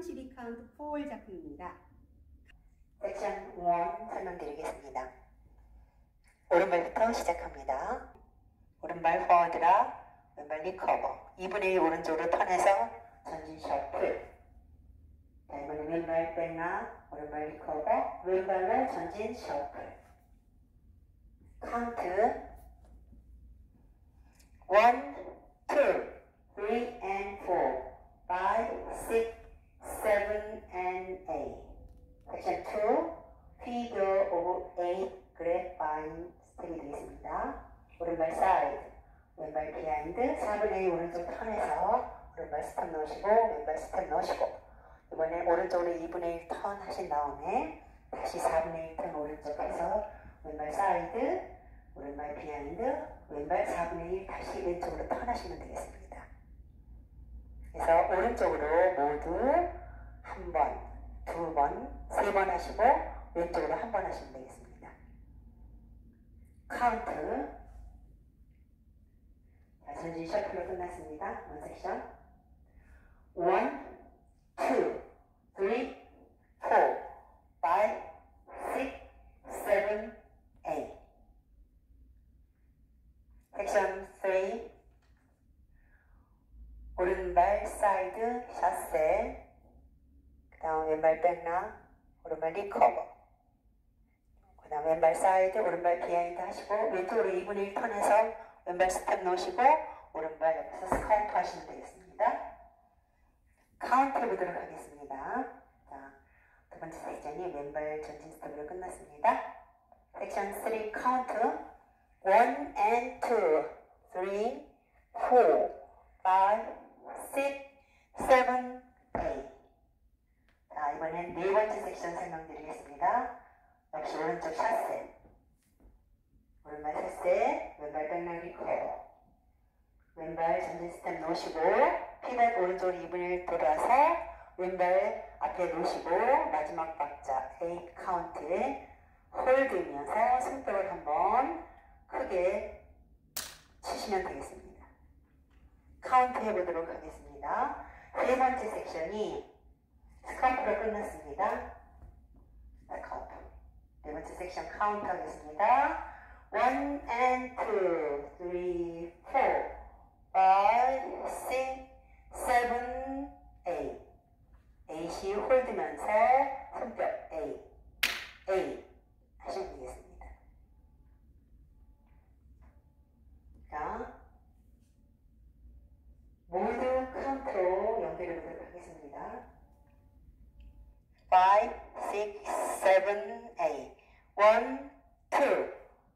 삼십이 카운트 4 작품입니다. 섹션 1 설명드리겠습니다. 오른발부터 시작합니다. 오른발 forward rock, 왼발 recover. 2분의 1 오른쪽으로 턴해서 전진 shuffle. 자, 이번에 왼발 back rock, 오른발 recover, 왼발로 전진 shuffle. 카운트 1, 2, 3 and 4, 5, 6, 7 and 8. 섹션 2, figure of 8 grapevine 스텝이 되겠습니다. 오른발 사이드, 왼발 behind, 4분의 1 오른쪽 턴에서 오른발 스텝 넣으시고 왼발 스텝 넣으시고 이번에 오른쪽으로 2분의 1 턴 하신 다음에 다시 4분의 1턴 오른쪽 해서 왼발 사이드, 오른발 behind, 왼발 4분의 1 다시 왼쪽으로 턴 하시면 되겠습니다. 그래서 오른쪽으로 모두 한 번, 두 번, 세 번 하시고 왼쪽으로 한 번 하시면 되겠습니다. 카운트 자, 전진 shuffle로 끝났습니다. one 섹션 one, two, three, four, five, six, seven, eight 섹션 3 오른발 사이드 chassé 그 다음 왼발 back rock 오른발 recover. 그 다음 왼발 사이드 오른발 behind 하시고 왼쪽으로 2분의 1 턴해서 왼발 스텝 놓으시고 오른발 옆에서 scuff 하시면 되겠습니다. 카운트 해보도록 하겠습니다. 자, 두 번째 섹션이 왼발 전진 스텝으로 끝났습니다. 섹션 3 카운트. 1 and 2 3 4 5 6 7 8 자, 이번엔 네 번째 섹션 설명드리겠습니다. 역시 오른쪽 chassé. 오른발 chassé, 왼발 back rock recover. 왼발 전진 스텝 놓으시고, pivot 오른쪽으로 2분의 1 돌아서, 왼발 앞에 놓으시고, 마지막 박자 A 카운트에 홀드면서 손뼉을 한번 크게 치시면 되겠습니다. 카운트 해보도록 하겠습니다. 세 번째 섹션이 scuff로 끝났습니다. scuff. 네 번째 섹션 카운트 하겠습니다. 1 and 2, 3, 4, 5, 6, 7, 8. 8이 홀드면서 손뼉 A, A 하시면 되겠습니다. 자, 모두 카운트로 연결해 보도록 하겠습니다. 5, 6, 7, 8. 1, 2,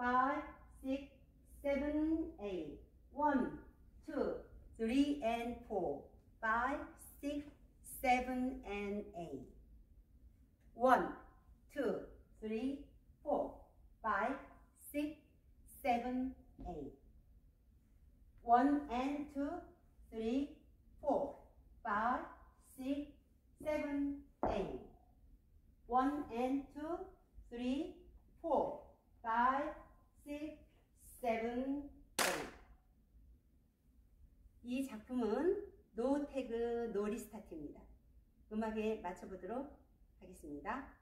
five, six, seven, eight. One, two, three, and four. Five, six, seven, and eight. One, two, three, four, five, six, seven, eight. One and two, three, four, five, six, seven, eight. One and two, three, four, five, 6, 7, 8. 이 작품은 노 태그 노 리스타트입니다. 음악에 맞춰보도록 하겠습니다.